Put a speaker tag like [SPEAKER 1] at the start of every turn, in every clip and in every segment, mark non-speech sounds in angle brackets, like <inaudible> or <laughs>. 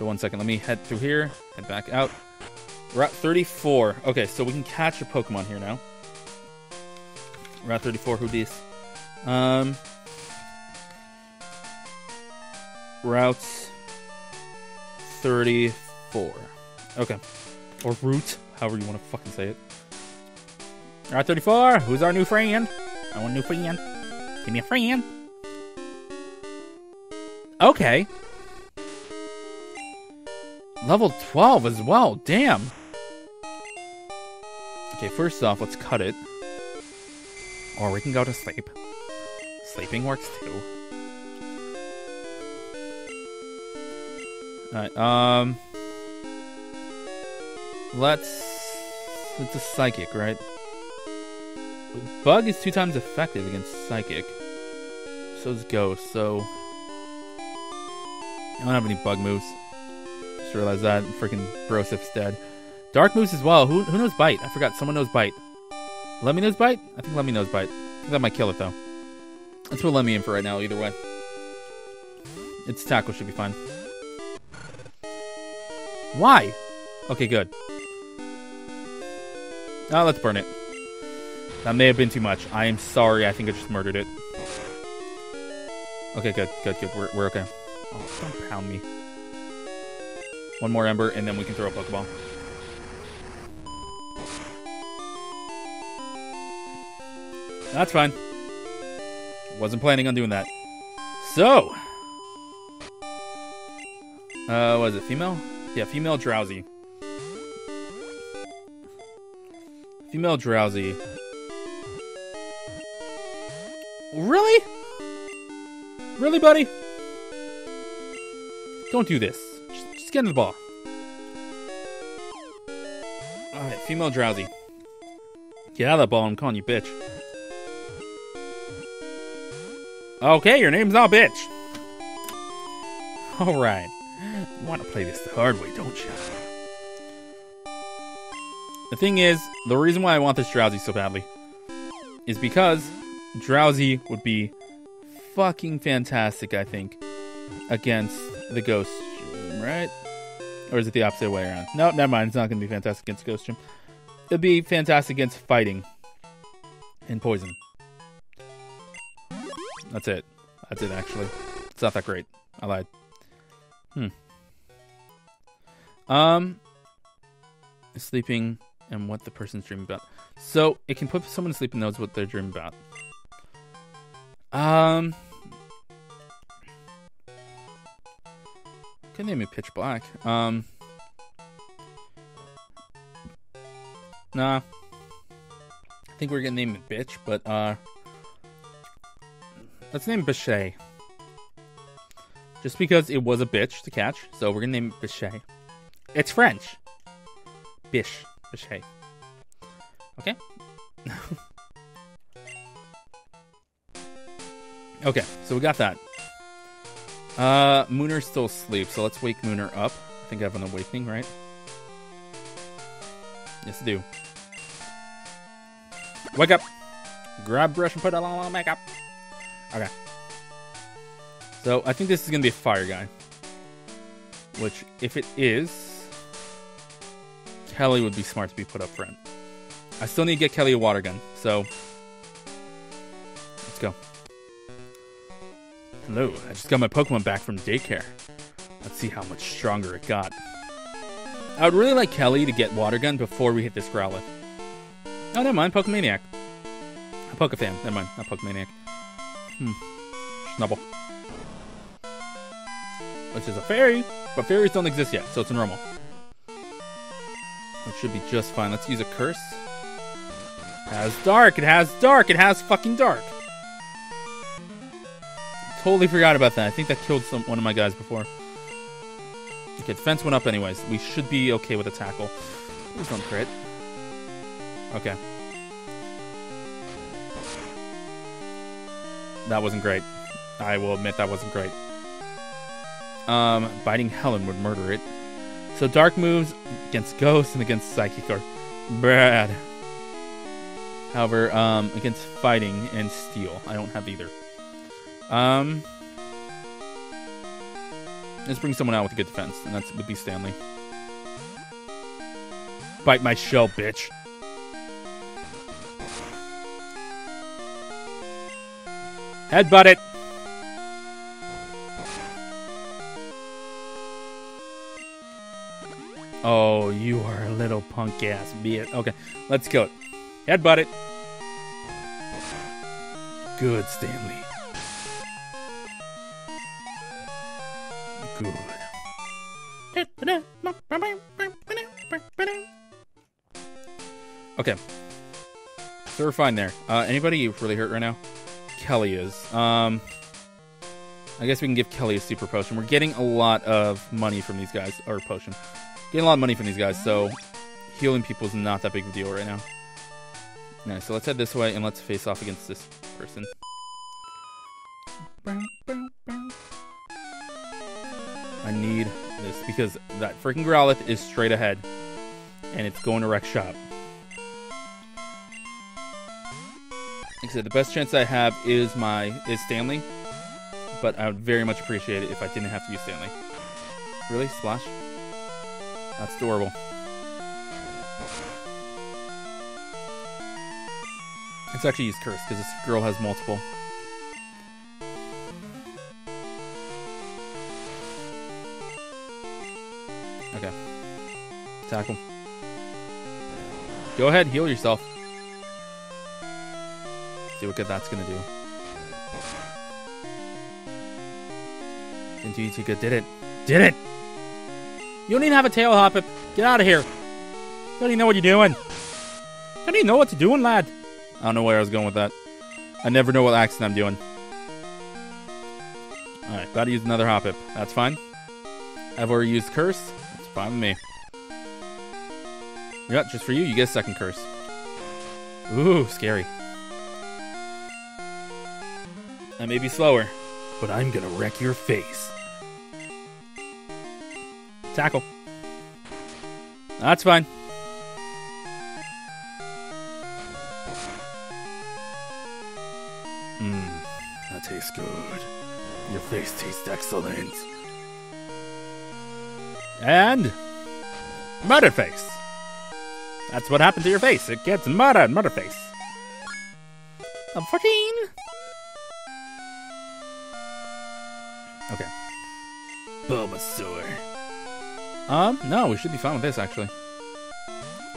[SPEAKER 1] So one second, let me head through here, head back out. We're at 34. Okay, so we can catch a Pokemon here now. We're at 34. Who dis? Um, route 34. Okay. Or route, however you want to fucking say it. Route 34. Who's our new friend? I want a new friend. Give me a friend. Okay. Level 12 as well. Damn. Okay, first off, let's cut it. Or we can go to sleep. Sleeping works too. Alright, um... Let's... It's a Psychic, right? Bug is two times effective against Psychic. So is Ghost, so... I don't have any Bug moves. Just realized that. Freaking Brosif's dead. Dark moves as well. Who, who knows Bite? I forgot. Someone knows Bite. Lemmy knows Bite? I think Lemmy knows Bite. That might kill it, though. Let's put Lemmy in for right now, either way. Its tackle should be fine. Why? Okay, good. Oh, let's burn it. That may have been too much. I am sorry. I think I just murdered it. Okay, good, good, good. We're, we're okay. Oh, don't pound me. One more Ember, and then we can throw a Pokeball. That's fine. Wasn't planning on doing that. So. Uh, was it female? Yeah, female Drowzee. Female Drowzee. Really? Really, buddy? Don't do this. Get in the ball. Alright, female Drowzee. Get out of that ball, I'm calling you bitch. Okay, your name's not bitch. Alright. To play this the hard way, don't you? The thing is, the reason why I want this Drowzee so badly is because Drowzee would be fucking fantastic, I think, against the Ghost right? Or is it the opposite way around? No, never mind. It's not going to be fantastic against Ghost Gym. It'd be fantastic against fighting and poison. That's it. That's it, actually. It's not that great. I lied. Hmm. Um, sleeping and what the person's dreaming about. So it can put someone to sleep and knows what they're dreaming about. Um, can name it Pitch Black. Um, nah. I think we're gonna name it Bitch, but uh, let's name Bichet. Just because it was a bitch to catch, so we're gonna name it Bichet. It's French. Bish. Bichet. Okay. <laughs> okay, so we got that. Uh, Mooner's still asleep, so let's wake Mooner up. I think I have an awakening, right? Yes, I do. Wake up! Grab brush and put on makeup. Okay. So, I think this is going to be a fire guy. Which, if it is, Kelly would be smart to be put up front. I still need to get Kelly a water gun, so Hello, I just got my Pokemon back from daycare. Let's see how much stronger it got. I would really like Kelly to get water gun before we hit this Growlithe. Oh, never mind, Pokemaniac. A Pokefan, never mind, not Pokemaniac. Hmm. Snubbull. Which is a fairy, but fairies don't exist yet, so it's normal. It should be just fine. Let's use a curse. It has dark. It has dark. It has fucking dark. Totally forgot about that. I think that killed some one of my guys before. Okay, defense went up anyways. We should be okay with a tackle. Please don't crit. Okay. That wasn't great. I will admit that wasn't great. Um, biting Helen would murder it. So dark moves against Ghost and against Psychic are bad. However, um, against Fighting and Steel, I don't have either. Um, Let's bring someone out with a good defense, and that would be Stanley. Bite my shell, bitch. Headbutt it. Oh, you are a little punk ass bitch. Okay, let's kill it. Headbutt it. Good, Stanley. Good. Okay. So we're fine there. Uh, anybody really hurt right now? Kelly is. Um, I guess we can give Kelly a super potion. We're getting a lot of money from these guys, or potion. Getting a lot of money from these guys, so healing people is not that big of a deal right now. Alright, so let's head this way and let's face off against this person. Need this because that freaking Growlithe is straight ahead. And it's going to wreck shop. Like I said, the best chance I have is my is Stanley. But I would very much appreciate it if I didn't have to use Stanley. Really? Splash? That's adorable. Let's actually use Curse, because this girl has multiple. Tackle. Go ahead, heal yourself. See what good that's gonna do. Indeed, you did it. Did it! You don't even have a tail Hoppip. Get out of here. Don't even know what you're doing. Don't even know what you're doing, lad. I don't know where I was going with that. I never know what accent I'm doing. Alright, gotta use another Hoppip. That's fine. I've already used Curse. It's fine with me. Yeah, just for you, you get a second Curse. Ooh, scary. I may be slower, but I'm gonna wreck your face. Tackle. That's fine. Mmm, that tastes good. Your face tastes excellent. And murder face. That's what happened to your face. It gets murdered, murder face. I'm 14. Okay. Bulbasaur. Um, no, we should be fine with this, actually.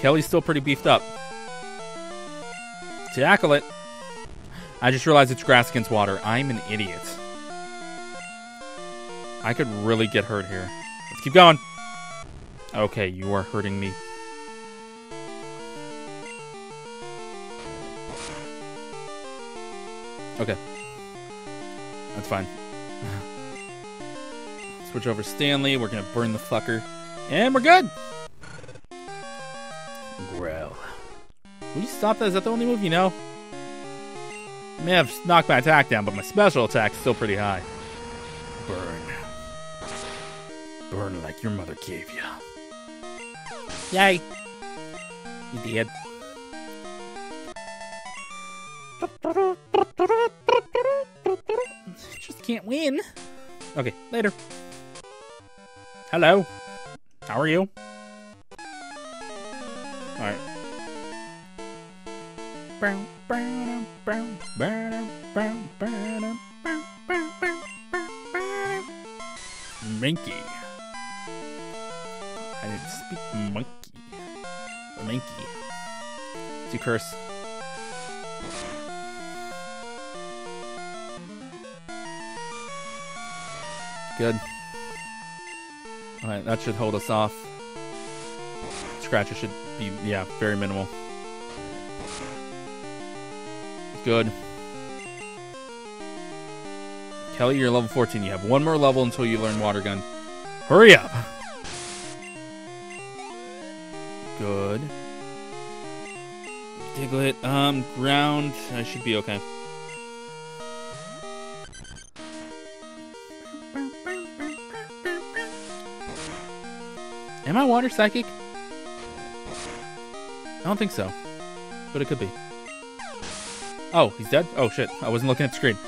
[SPEAKER 1] Kelly's still pretty beefed up. Tackle it. I just realized it's grass against water. I'm an idiot. I could really get hurt here. Let's keep going. Okay, you are hurting me. Okay. That's fine. <laughs> Switch over Stanley. We're gonna burn the fucker. And we're good! Growl. Will you stop that? Is that the only move you know? I may have knocked my attack down, but my special attack's still pretty high. Burn. Burn like your mother gave you. Yay! You did. Can't win. Okay, later. Hello. How are you? Alright. Monkey. I didn't speak monkey. Monkey. Do curse. Good. Alright, that should hold us off. Scratches should be, yeah, very minimal. Good. Kelly, you're level 14. You have one more level until you learn Water Gun. Hurry up! Good. Diglett, um, ground. I should be okay. Am I water psychic? I don't think so. But it could be. Oh, he's dead? Oh shit. I wasn't looking at the screen. <laughs>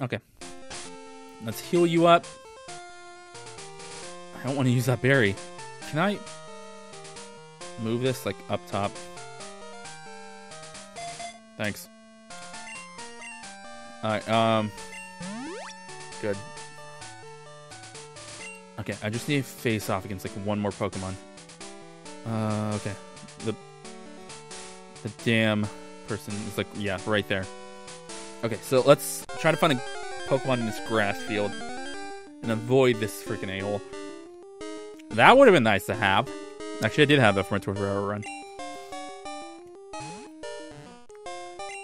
[SPEAKER 1] Okay. Let's heal you up. I don't want to use that berry. Can I move this like up top? Thanks. Alright, um good. Okay, I just need to face off against like one more Pokemon. Uh okay. The the damn person is like yeah, right there. Okay, so let's try to find a Pokemon in this grass field and avoid this freaking a-hole. That would have been nice to have. Actually, I did have that for my 24 hour run.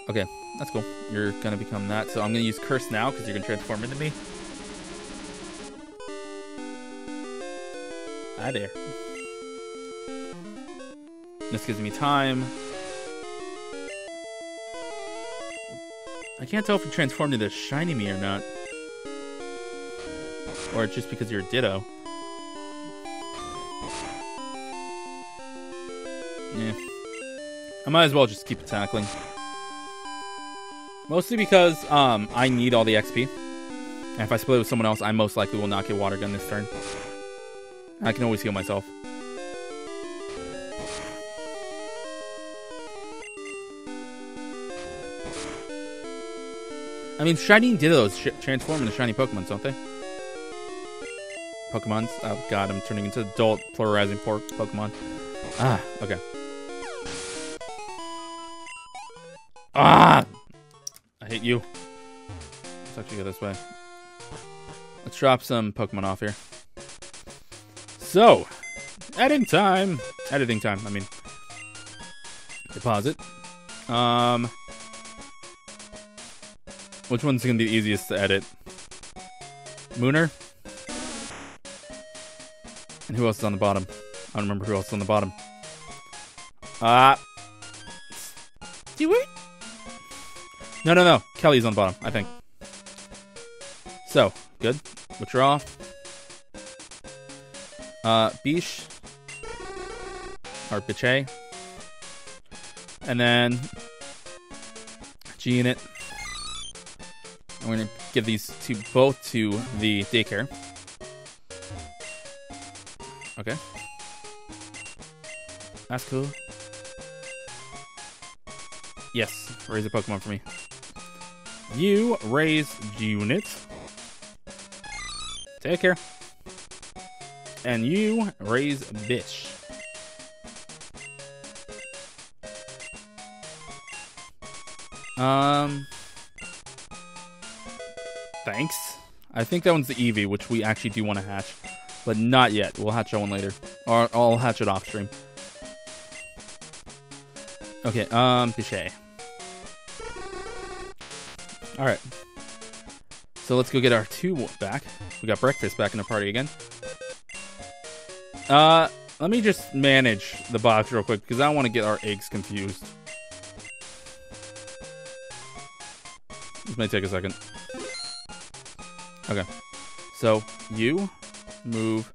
[SPEAKER 1] Okay, that's cool. You're gonna become that. So I'm gonna use Curse now because you're gonna transform into me. Hi there. This gives me time. I can't tell if you transformed into Shiny Me or not. Or just because you're a Ditto. Yeah. I might as well just keep tackling. Mostly because um, I need all the XP. And if I split it with someone else, I most likely will not get Water Gun this turn. I can always heal myself. I mean, Shiny Dittos sh transform into shiny Pokemon, don't they? Pokemons? Oh god, I'm turning into adult pluralizing pork Pokemon. Ah, okay. Ah! Hate you. Let's actually go this way. Let's drop some Pokemon off here. So, editing time. Editing time, I mean. Deposit. Um, which one's gonna be the easiest to edit? Mooner? And who else is on the bottom? I don't remember who else is on the bottom. Ah. No, no, no. Kelly's on the bottom, I think. So, good. Withdraw. Uh, Biche. Or Biche. And then G Unit. We're gonna give these two both to the daycare. Okay. That's cool. Yes, raise a Pokemon for me. You raise units. Take care. And you raise Biche. Um Thanks. I think that one's the Eevee, which we actually do want to hatch. But not yet. We'll hatch that one later. Or I'll hatch it off stream. Okay, um, Pichet. Alright. So let's go get our two back. We got breakfast back in the party again. Uh, let me just manage the box real quick because I don't want to get our eggs confused. This may take a second. Okay. So you move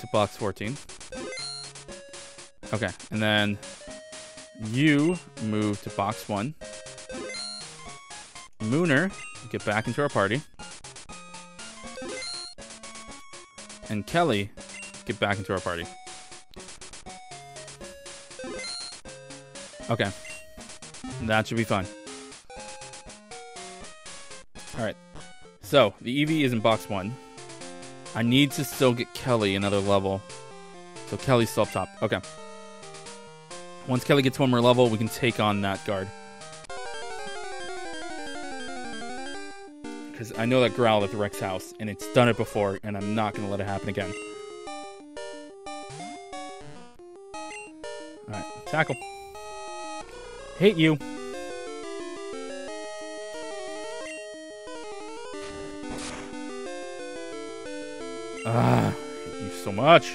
[SPEAKER 1] to box 14. Okay, and then you move to box 1. Mooner, get back into our party. And Kelly, get back into our party. Okay. That should be fine. Alright. So, the Eevee is in box one. I need to still get Kelly another level. So Kelly's still up top. Okay. Once Kelly gets one more level, we can take on that guard. Because I know that growl at the Rex house, and it's done it before, and I'm not going to let it happen again. Alright, tackle. Hate you. Ah, you so much.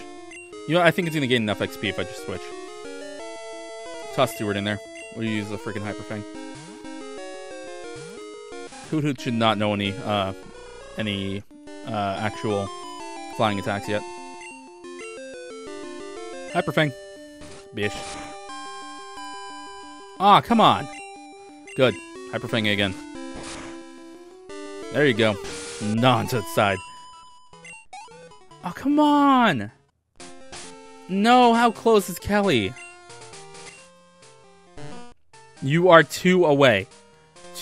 [SPEAKER 1] You know, I think it's gonna gain enough XP if I just switch. Toss Stewart in there. We'll use the freaking Hyper Fang. Hoothoot should not know any, uh, any, uh, actual flying attacks yet. Hyper Fang. Bish. Ah, come on. Good. Hyper Fang again. There you go. Non to side. Oh, come on. No, how close is Kelly? You are two away.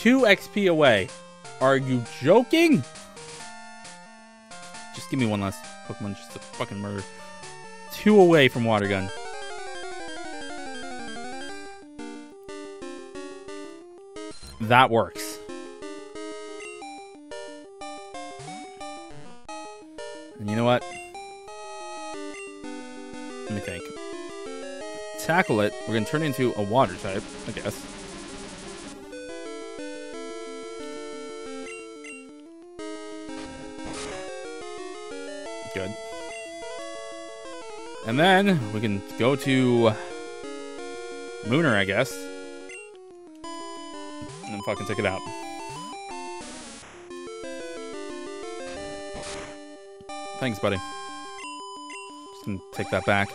[SPEAKER 1] Two XP away. Are you joking? Just give me one last Pokemon just to fucking murder. Two away from Water Gun. That works. And you know what? Let me think. Tackle it. We're going to turn it into a water type, I guess. And then we can go to Mooner, I guess. And then fucking take it out. Thanks, buddy. Just gonna take that back.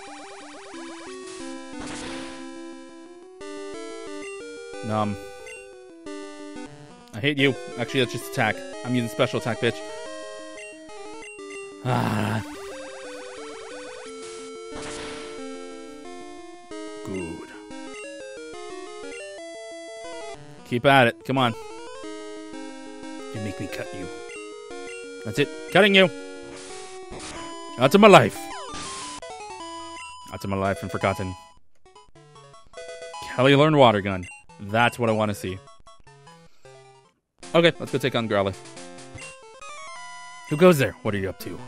[SPEAKER 1] Numb. I hate you. Actually, that's just attack. I'm using special attack, bitch. Ah. Keep at it. Come on. You make me cut you. That's it. Cutting you. Out of my life. Out of my life and forgotten. Kelly learned water gun. That's what I want to see. Okay, let's go take on Growly. Who goes there? What are you up to?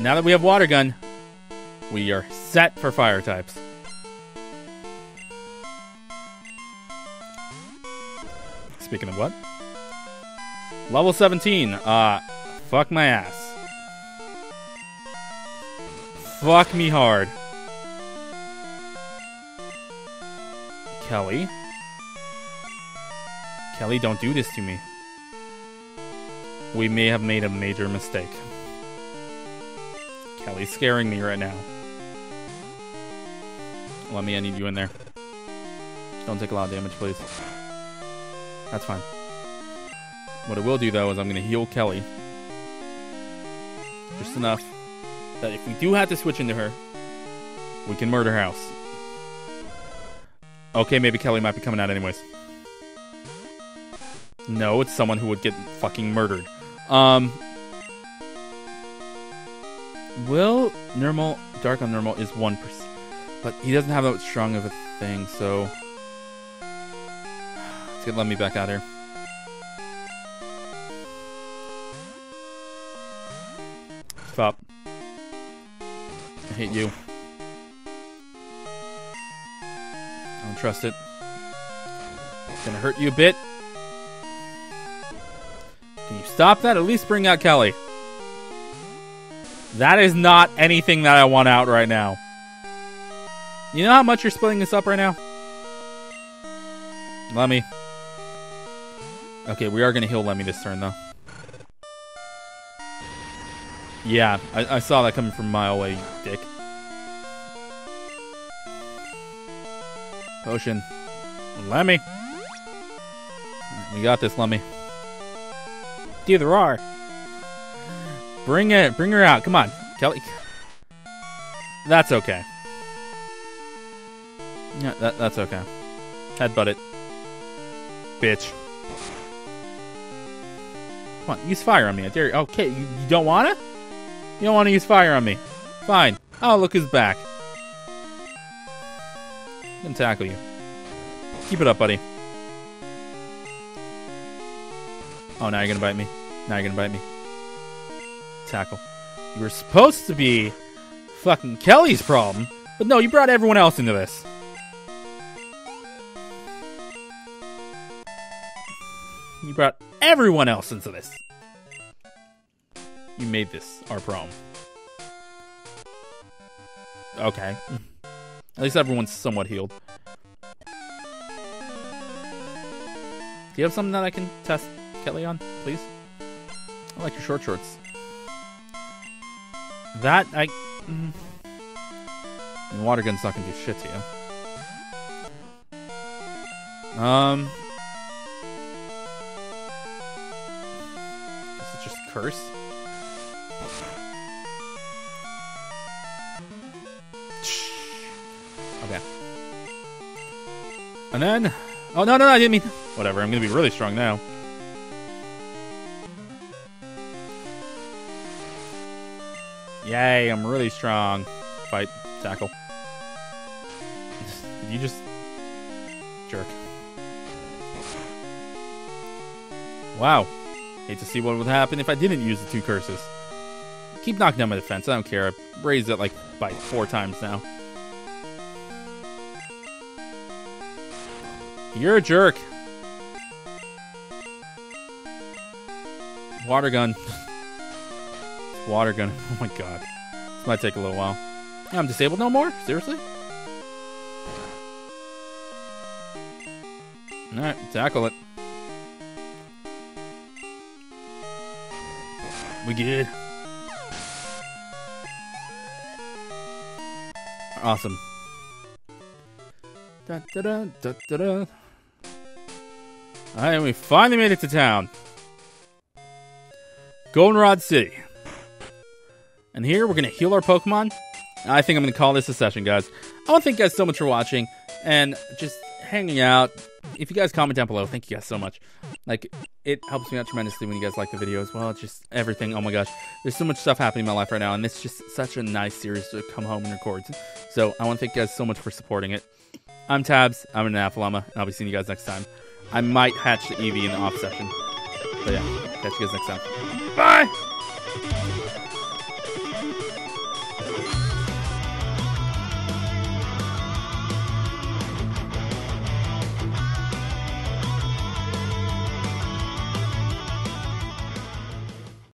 [SPEAKER 1] Now that we have water gun, we are set for fire types. Speaking of what? Level 17. Uh, fuck my ass. Fuck me hard. Kelly. Kelly, don't do this to me. We may have made a major mistake. Kelly's scaring me right now. Let me, I need you in there. Don't take a lot of damage, please. That's fine. What I will do, though, is I'm going to heal Kelly. Just enough that if we do have to switch into her, we can murder House. Okay, maybe Kelly might be coming out anyways. No, it's someone who would get fucking murdered. Um, Will normal dark on normal is one percent, but he doesn't have that strong of a thing, so let me back out here. Stop. I hate you. I don't trust it. It's gonna hurt you a bit. Can you stop that? At least bring out Kelly. That is not anything that I want out right now. You know how much you're splitting this up right now? Lemmy. Okay, we are going to heal Lemmy this turn, though. Yeah, I, I saw that coming from a mile away, dick. Potion. Lemmy. We got this, Lemmy. Dude, there are. Bring it. Bring her out. Come on. Kelly. That's okay. Yeah, that, that's okay. Headbutt it. Bitch. Come on, use fire on me. I dare you. Okay, you, you don't wanna? You don't wanna use fire on me. Fine. Oh, look who's back. Gonna tackle you. Keep it up, buddy. Oh, now you're gonna bite me. Now you're gonna bite me. Tackle. You were supposed to be fucking Kelly's problem, but no, you brought everyone else into this. You brought everyone else into this. You made this our problem. Okay. At least everyone's somewhat healed. Do you have something that I can test Kelly on, please? I like your short shorts. That, I... Mm, water gun's not gonna do shit to you. Um... just curse. Okay. And then, oh no no no! I didn't mean. Whatever. I'm gonna be really strong now. Yay! I'm really strong. Fight, tackle. You just jerk? Wow. Hate to see what would happen if I didn't use the two curses. Keep knocking down my defense. I don't care. I've raised it like by four times now. You're a jerk. Water gun. <laughs> Water gun. <laughs> Oh my god. This might take a little while. I'm disabled no more? Seriously? Alright, tackle it. We good. Awesome. Da, da, da, da, da, da. Alright, we finally made it to town. Goldenrod City. And here we're going to heal our Pokemon. I think I'm going to call this a session, guys. I want to thank you guys so much for watching and just hanging out. If you guys comment down below, thank you guys so much. Like, it helps me out tremendously when you guys like the video as well. It's just everything. Oh my gosh. There's so much stuff happening in my life right now, and it's just such a nice series to come home and record. So I want to thank you guys so much for supporting it. I'm Tabz. I'm an AnaphaLlama, and I'll be seeing you guys next time. I might hatch the Eevee in the off session. But yeah, catch you guys next time. Bye!